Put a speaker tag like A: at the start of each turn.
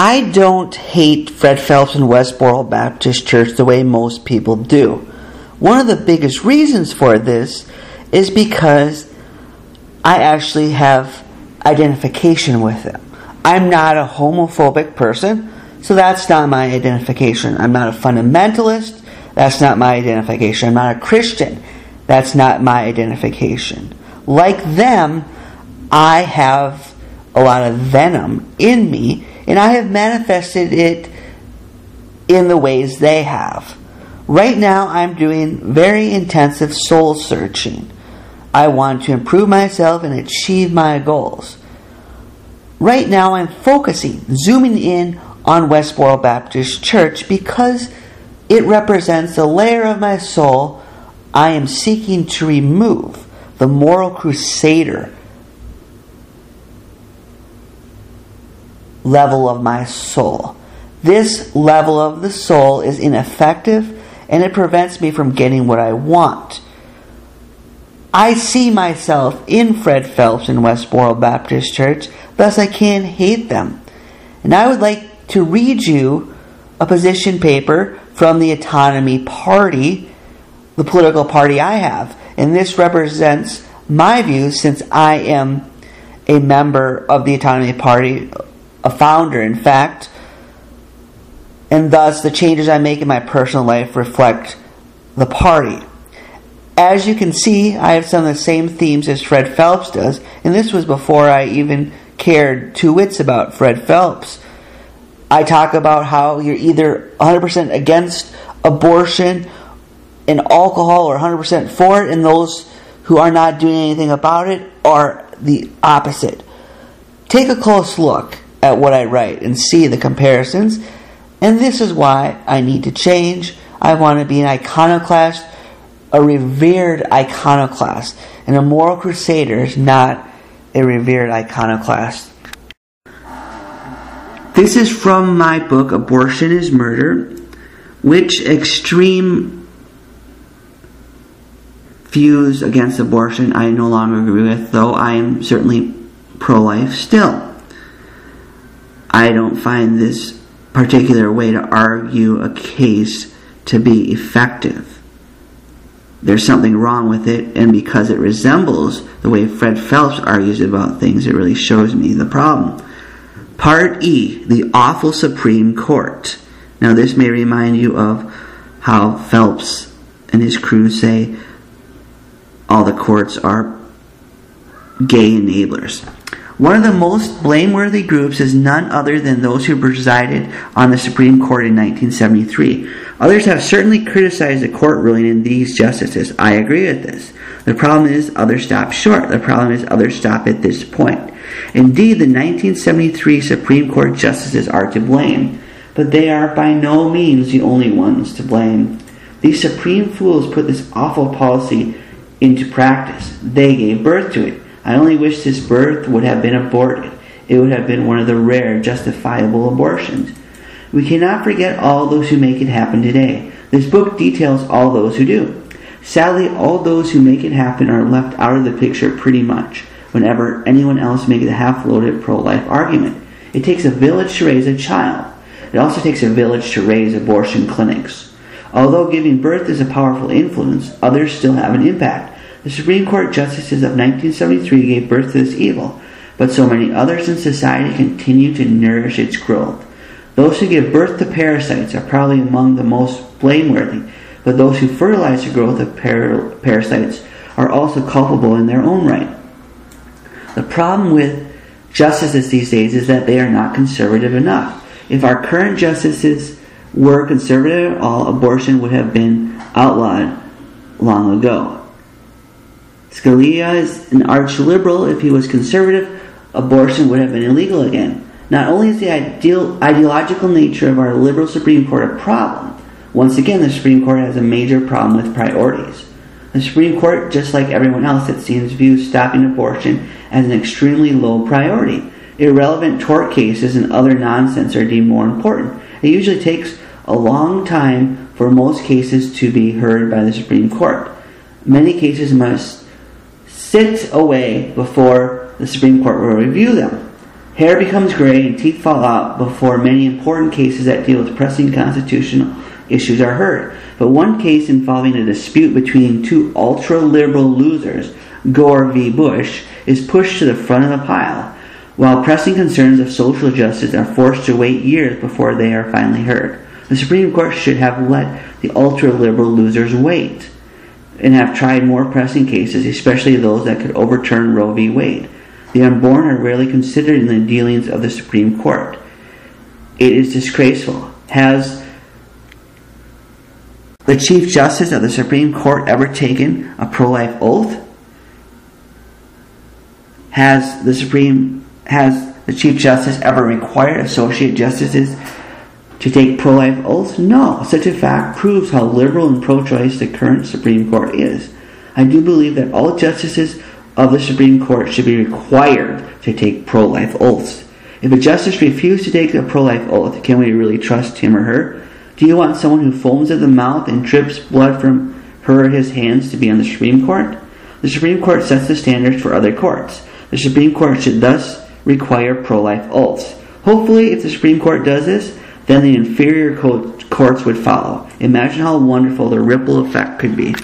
A: I don't hate Fred Phelps and Westboro Baptist Church the way most people do. One of the biggest reasons for this is because I actually have identification with them. I'm not a homophobic person, so that's not my identification. I'm not a fundamentalist, that's not my identification. I'm not a Christian, that's not my identification. Like them, I have a lot of venom in me, and I have manifested it in the ways they have. Right now, I'm doing very intensive soul searching. I want to improve myself and achieve my goals. Right now, I'm focusing, zooming in on Westboro Baptist Church because it represents a layer of my soul I am seeking to remove the moral crusader level of my soul. This level of the soul is ineffective and it prevents me from getting what I want. I see myself in Fred Phelps and Westboro Baptist Church, thus I can't hate them. And I would like to read you a position paper from the Autonomy Party, the political party I have. And this represents my views since I am a member of the Autonomy Party, a founder, in fact and thus the changes I make in my personal life reflect the party. As you can see, I have some of the same themes as Fred Phelps does, and this was before I even cared two wits about Fred Phelps. I talk about how you're either 100% against abortion and alcohol or 100% for it, and those who are not doing anything about it are the opposite. Take a close look at what I write and see the comparisons and this is why I need to change. I want to be an iconoclast, a revered iconoclast. And a moral crusader is not a revered iconoclast. This is from my book, Abortion is Murder, which extreme views against abortion I no longer agree with, though I am certainly pro life still. I don't find this particular way to argue a case to be effective. There's something wrong with it, and because it resembles the way Fred Phelps argues about things, it really shows me the problem. Part E, the awful Supreme Court. Now, this may remind you of how Phelps and his crew say all the courts are gay enablers. One of the most blameworthy groups is none other than those who presided on the Supreme Court in 1973. Others have certainly criticized the court ruling in these justices. I agree with this. The problem is others stop short. The problem is others stop at this point. Indeed, the 1973 Supreme Court justices are to blame, but they are by no means the only ones to blame. These supreme fools put this awful policy into practice. They gave birth to it. I only wish this birth would have been aborted. It would have been one of the rare justifiable abortions. We cannot forget all those who make it happen today. This book details all those who do. Sadly, all those who make it happen are left out of the picture pretty much whenever anyone else makes a half loaded pro life argument. It takes a village to raise a child. It also takes a village to raise abortion clinics. Although giving birth is a powerful influence, others still have an impact. The Supreme Court justices of 1973 gave birth to this evil, but so many others in society continue to nourish its growth. Those who give birth to parasites are probably among the most blameworthy, but those who fertilize the growth of par- parasites are also culpable in their own right. The problem with justices these days is that they are not conservative enough. If our current justices were conservative at all, abortion would have been outlawed long ago. Scalia is an arch liberal. If he was conservative, abortion would have been illegal again. Not only is the ideal, ideological nature of our liberal Supreme Court a problem, once again, the Supreme Court has a major problem with priorities. The Supreme Court, just like everyone else, it seems, views stopping abortion as an extremely low priority. Irrelevant tort cases and other nonsense are deemed more important. It usually takes a long time for most cases to be heard by the Supreme Court. Many cases must sit away before the Supreme Court will review them. Hair becomes gray and teeth fall out before many important cases that deal with pressing constitutional issues are heard. But one case involving a dispute between two ultra liberal losers, Gore v. Bush, is pushed to the front of the pile, while pressing concerns of social justice are forced to wait years before they are finally heard. The Supreme Court should have let the ultra liberal losers wait and have tried more pressing cases, especially those that could overturn Roe v. Wade. The unborn are rarely considered in the dealings of the Supreme Court. It is disgraceful. Has the Chief Justice of the Supreme Court ever taken a pro life oath? Has the Supreme has the Chief Justice ever required associate justices to take pro life oaths? No. Such a fact proves how liberal and pro choice the current Supreme Court is. I do believe that all justices of the Supreme Court should be required to take pro life oaths. If a justice refuses to take a pro life oath, can we really trust him or her? Do you want someone who foams at the mouth and drips blood from her or his hands to be on the Supreme Court? The Supreme Court sets the standards for other courts. The Supreme Court should thus require pro life oaths. Hopefully, if the Supreme Court does this, then the inferior courts would follow. Imagine how wonderful the ripple effect could be.